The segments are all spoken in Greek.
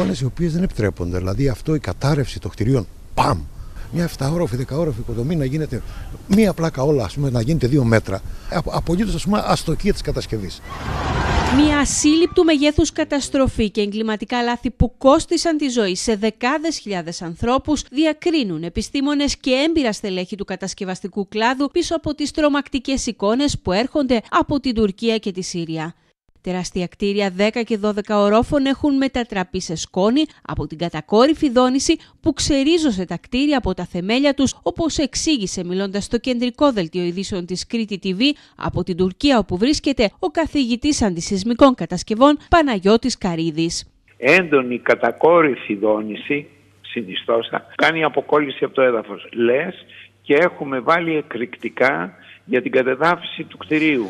εικόνες οι οποίες δεν επιτρέπονται. Δηλαδή αυτό η κατάρρευση των κτηρίων, παμ! Μια 7όροφη, 10όροφη οικοδομή να γίνεται μία πλάκα όλα, ας πούμε, να γίνεται δύο μέτρα. Απολύτω, ας πούμε, αστοχία της κατασκευής. Μια ασύλληπτου μεγέθους καταστροφή και εγκληματικά λάθη που κόστησαν τη ζωή σε δεκάδες χιλιάδες ανθρώπους διακρίνουν επιστήμονες και έμπειρα στελέχη του κατασκευαστικού κλάδου πίσω από τις τρομακτικές εικόνες που έρχονται από την Τουρκία και τη Συρία. Τεράστια κτίρια 10 και 12 ορόφων έχουν μετατραπεί σε σκόνη από την κατακόρυφη δόνηση που ξερίζωσε τα κτίρια από τα θεμέλια τους, όπως εξήγησε μιλώντας στο κεντρικό δελτίο ειδήσεων της Κρήτη TV από την Τουρκία όπου βρίσκεται ο καθηγητής αντισυσμικών κατασκευών Παναγιώτης Καρίδης. Έντονη κατακόρυφη δόνηση, συνιστόσα, κάνει αποκόλληση από το έδαφος. Λες και έχουμε βάλει εκρηκτικά για την κατεδάφιση του κτηρίου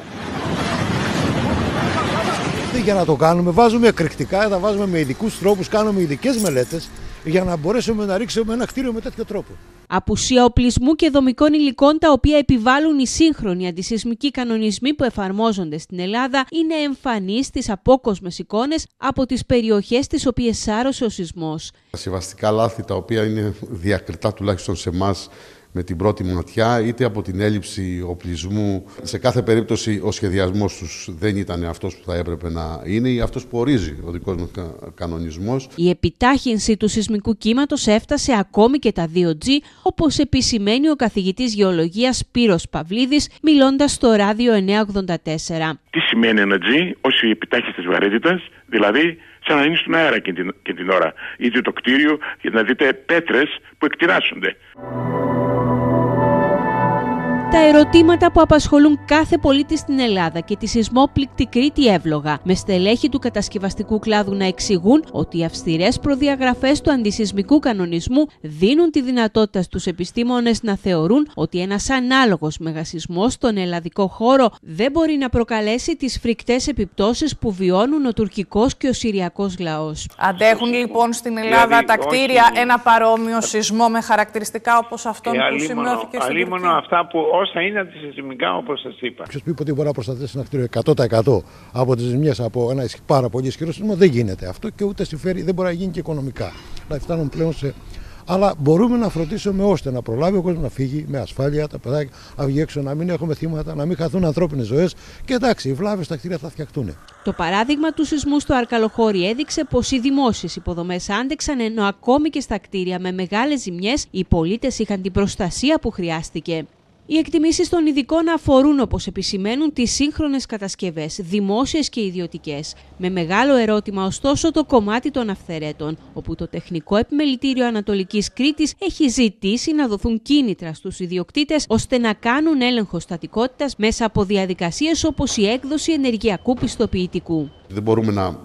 για να το κάνουμε, βάζουμε εκρηκτικά, θα βάζουμε με ειδικούς τρόπους, κάνουμε ειδικές μελέτες για να μπορέσουμε να ρίξουμε ένα κτίριο με τέτοιο τρόπο. Απουσία οπλισμού και δομικών υλικών τα οποία επιβάλλουν οι σύγχρονοι αντισυσμικοί κανονισμοί που εφαρμόζονται στην Ελλάδα είναι εμφανή στις απόκοσμες εικόνες από τις περιοχές τι οποίες σάρωσε ο σεισμός. Τα συμβαστικά λάθη τα οποία είναι διακριτά τουλάχιστον σε εμάς με την πρώτη ματιά, είτε από την έλλειψη οπλισμού. Σε κάθε περίπτωση ο σχεδιασμός τους δεν ήταν αυτός που θα έπρεπε να είναι ή αυτός που ορίζει ο δικός μας κανονισμός. Η επιτάχυνση του σεισμικού κύματος έφτασε ακόμη και τα 2G, όπως επισημαίνει ο καθηγητής γεωλογίας Σπύρος Παυλίδης, μιλώντας στο ράδιο 984. Τι σημαίνει ένα G, ως η επιτάχυνση της βαρύτητας, δηλαδή σαν να είναι στον αέρα και την, και την ώρα. Είτε το κτίριο για να δείτε πέτρες που εκτινάσσονται. Τα ερωτήματα που απασχολούν κάθε πολίτη στην Ελλάδα και τη σεισμόπληκτη Κρήτη εύλογα, με στελέχη του κατασκευαστικού κλάδου να εξηγούν ότι οι αυστηρές προδιαγραφές του αντισυσμικού κανονισμού δίνουν τη δυνατότητα στους επιστήμονες να θεωρούν ότι ένας ανάλογος μεγασυσμό στον ελλαδικό χώρο δεν μπορεί να προκαλέσει τις φρικτές επιπτώσεις που βιώνουν ο τουρκικός και ο συριακός λαός. Αντέχουν λοιπόν στην Ελλάδα δηλαδή, τα κτίρια ένα παρόμοιο σεισμό με χαρακτηριστικά όπως αυτό που σημειώθηκε στην Τουρκία. αυτά που όσα είναι αντισυσμικά όπως σας είπα. Ποιος πει ότι μπορεί να προστατεύσει ένα κτίριο 100% από τις ζημιές από ένα πάρα πολύ ισχυρό σεισμό, δεν γίνεται αυτό και ούτε συμφέρει, δεν μπορεί να γίνει και οικονομικά. Δηλαδή φτάνουν πλέον σε αλλά μπορούμε να φροντίσουμε ώστε να προλάβει ο κόσμος να φύγει με ασφάλεια, τα παιδάκια να βγει έξω, να μην έχουμε θύματα, να μην χαθούν ανθρώπινες ζωές. Και εντάξει, οι βλάβες στα κτίρια θα φτιαχτούν. Το παράδειγμα του σεισμού στο Αρκαλοχώρι έδειξε πως οι δημόσιες υποδομές άντεξαν, ενώ ακόμη και στα κτίρια με μεγάλες ζημιές οι πολίτες είχαν την προστασία που χρειάστηκε. Οι εκτιμήσεις των ειδικών αφορούν, όπως επισημαίνουν, τις σύγχρονες κατασκευές, δημόσιες και ιδιωτικές. Με μεγάλο ερώτημα, ωστόσο, το κομμάτι των αυθαιρέτων, όπου το Τεχνικό Επιμελητήριο Ανατολικής Κρήτης έχει ζητήσει να δοθούν κίνητρα στους ιδιοκτήτες ώστε να κάνουν έλεγχο στατικότητας μέσα από διαδικασίες όπως η έκδοση ενεργειακού πιστοποιητικού. Δεν μπορούμε να,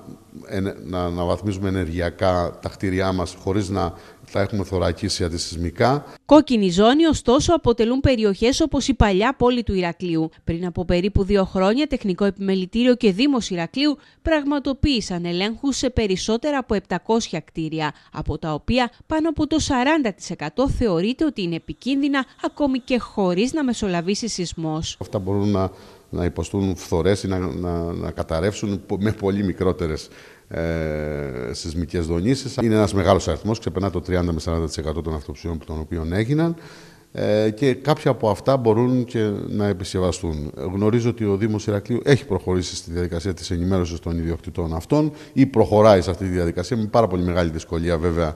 να, να βαθμίζουμε ενεργειακά τα κτίρια μας χωρίς να τα έχουμε θωρακίσει αντισυσμικά. Κόκκινη ζώνη, ωστόσο, αποτελούν περιοχές όπως η παλιά πόλη του Ηρακλείου. Πριν από περίπου δύο χρόνια, Τεχνικό Επιμελητήριο και Δήμος Ηρακλείου πραγματοποίησαν ελέγχους σε περισσότερα από 700 κτίρια, από τα οποία πάνω από το 40% θεωρείται ότι είναι επικίνδυνα ακόμη και χωρίς να μεσολαβήσει σεισμός. Αυτά μπορούν να, να υποστούν φθορές ή να, να, να καταρρεύσουν με πολύ μικρότερες ε, σεισμικές δονήσεις. Είναι ένας μεγάλος αριθμός, ξεπερνά το 30 με 40% των αυτοψιών των οποίων έγιναν ε, και κάποια από αυτά μπορούν και να επισκευαστούν. Γνωρίζω ότι ο Δήμος Ηρακλείου έχει προχωρήσει στη διαδικασία της ενημέρωσης των ιδιοκτητών αυτών ή προχωράει σε αυτή τη διαδικασία με πάρα πολύ μεγάλη δυσκολία βέβαια